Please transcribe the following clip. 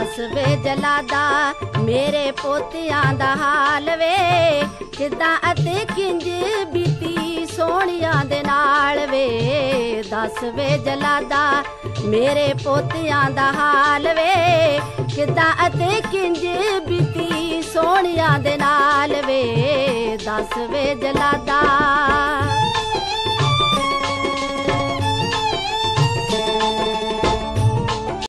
ਦੱਸ ਵੇ ਜਲਾਦਾ, ਮੇਰੇ ਪੋਤਿਆਂ ਦਾ ਹਾਲ ਵੇ। ਕਿਦਾਂ ਅਤੇ ਕਿੰਜ ਬੀਤੀ ਸੋਹਣਿਆਂ ਦੇ ਨਾਲ ਵੇ। ਦੱਸ ਵੇ ਜਲਾਦਾ, ਮੇਰੇ ਪੋਤਿਆਂ ਦਾ ਹਾਲ ਵੇ। ਕਿਦਾਂ ਅਤੇ ਕਿੰਜ ਬੀਤੀ ਸੋਹਣਿਆਂ ਦੇ ਨਾਲ ਵੇ। ਦੱਸ ਵੇ ਜਲਾਦਾ।